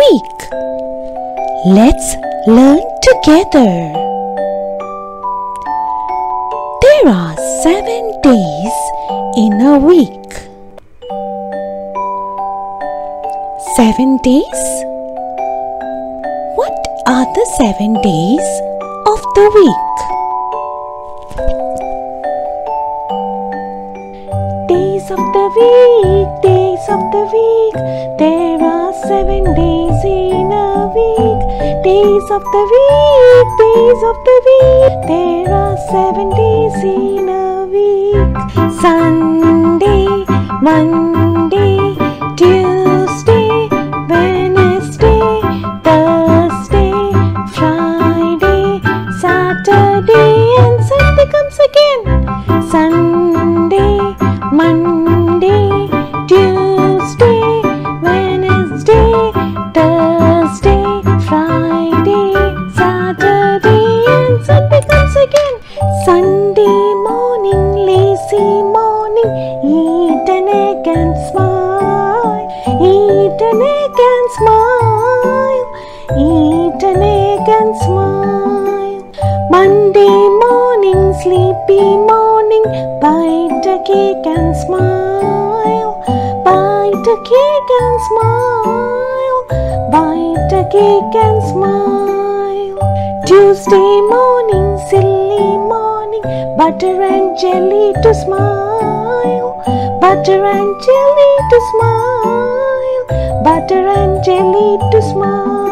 week. Let's learn together. There are seven days in a week. Seven days? What are the seven days of the week? Days of the week, days of the week. There are seven days in a week. Days of the week, days of the week. There are seven days in a week. Sunday, Monday, an and smile. Monday morning, sleepy morning, bite a cake and smile. Bite a cake and smile. Bite a cake and smile. Tuesday morning, silly morning, butter and jelly to smile. Butter and jelly to smile. Butter and jelly to smile.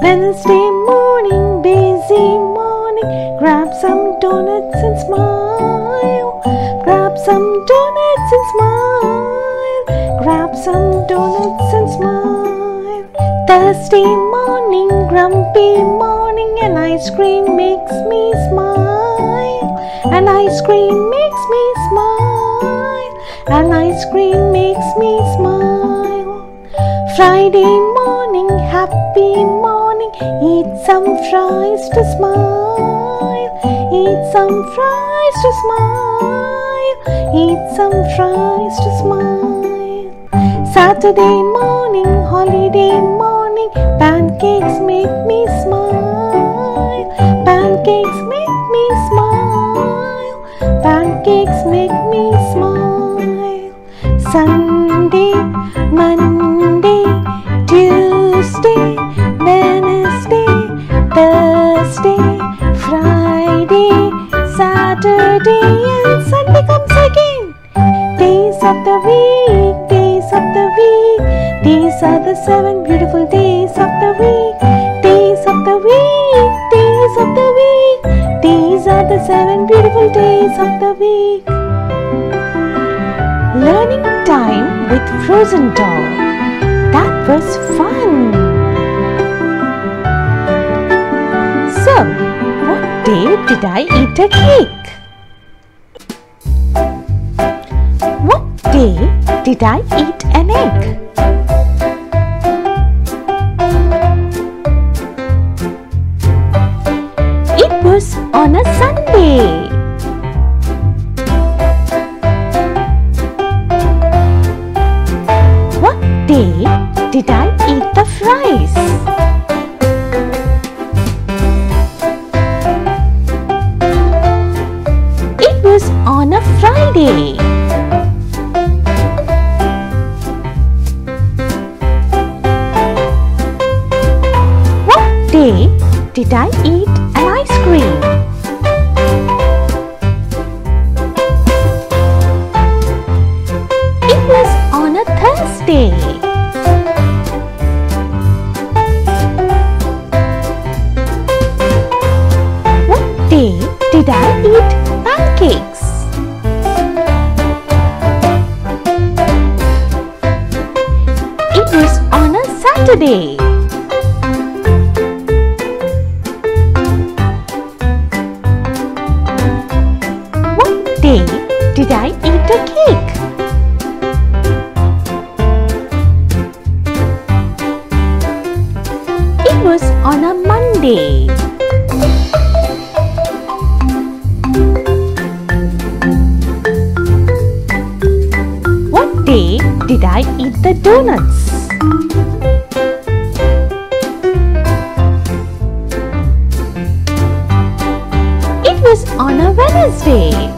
Wednesday morning, busy morning, grab some donuts and smile. Grab some donuts and smile. Grab some donuts and smile. Thursday morning, grumpy morning, and ice cream makes me smile. And ice cream makes me smile. And ice cream makes me smile. Friday morning, happy morning, eat some fries to smile. Eat some fries to smile. Eat some fries to smile. Saturday morning, holiday morning, pancakes make me smile. Pancakes make me smile. Pancakes make me smile. Sunday, Saturday, and Sunday comes again. Days of the week, days of the week. These are the seven beautiful days of the week. Days of the week, days of the week. These are the seven beautiful days of the week. Learning time with Frozen Doll. That was fun. So, what day did I eat a cake? Did I eat an egg? It was on a Sunday. What day did I eat the fries? It was on a Friday. Did I eat an ice cream? It was on a Thursday. What day did I eat pancakes? It was on a Saturday. was on a Monday. What day did I eat the donuts? It was on a Wednesday.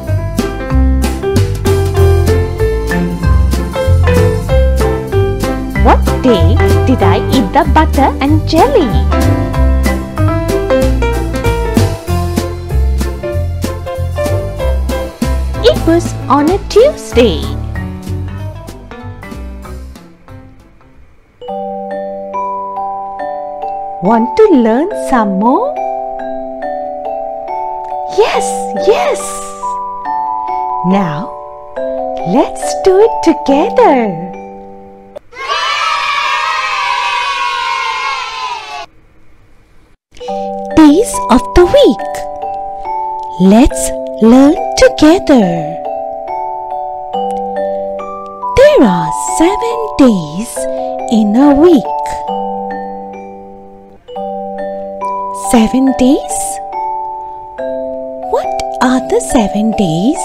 Day did I eat the butter and jelly? It was on a Tuesday. Want to learn some more? Yes, yes. Now, let's do it together. Of the week. Let's learn together. There are seven days in a week. Seven days? What are the seven days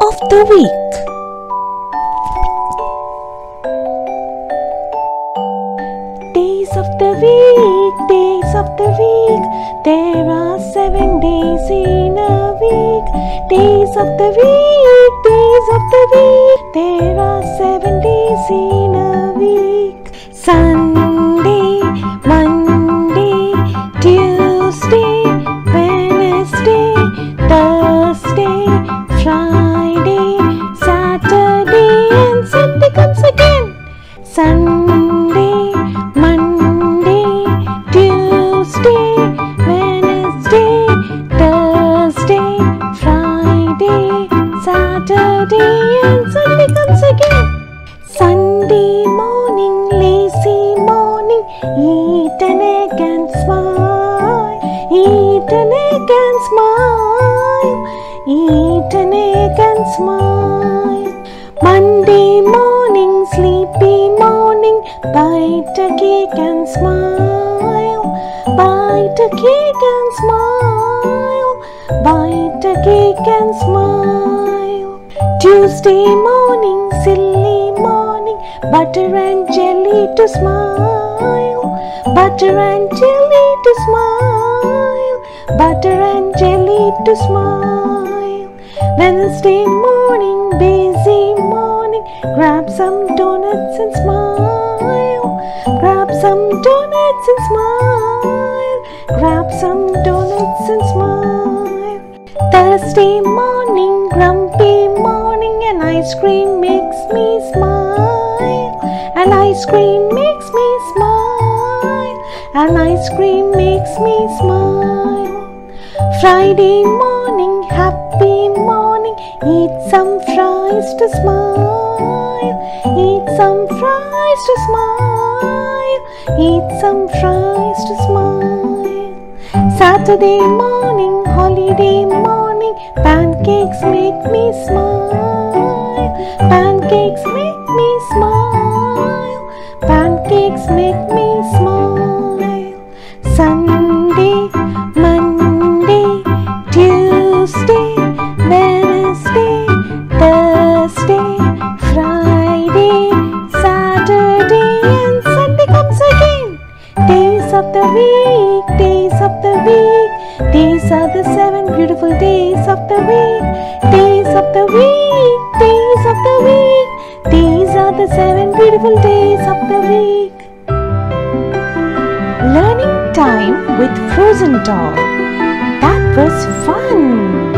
of the week? The week. There are seven days in a week. Days of the week, days of the week. There are seven days in a week. Eat an egg and smile, eat an egg and smile, eat an egg and smile. Monday morning, sleepy morning, bite a cake and smile, bite a cake and smile, bite a cake and smile. Tuesday morning, silly morning, butter and jelly to smile, butter and jelly to smile, butter and jelly to smile. Wednesday morning, busy morning, grab some donuts and smile, grab some donuts and smile, grab some donuts and smile. Thursday morning, grumpy morning, and ice cream makes me smile. And ice cream makes me. And ice cream makes me smile. Friday morning, happy morning, eat some fries to smile. Eat some fries to smile. Eat some fries to smile. Saturday morning, holiday morning, pancakes make me smile. Pancakes make me smile. Pancakes make Tuesday, Wednesday, Thursday, Friday, Saturday, and Sunday comes again. Days of the week, days of the week. These are the seven beautiful days of the week. Days of the week, days of the week. These are the seven beautiful days of the week. Learning time with Frozen Doll. That was fun.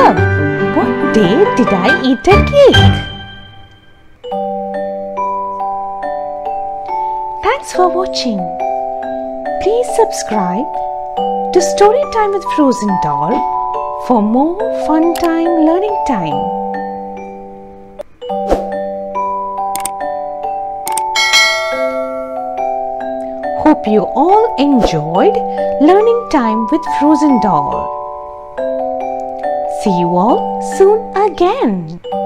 What day did I eat a cake? Thanks for watching. Please subscribe to Storytime with Frozen Doll for more fun time learning time. Hope you all enjoyed learning time with Frozen Doll. See you all soon again.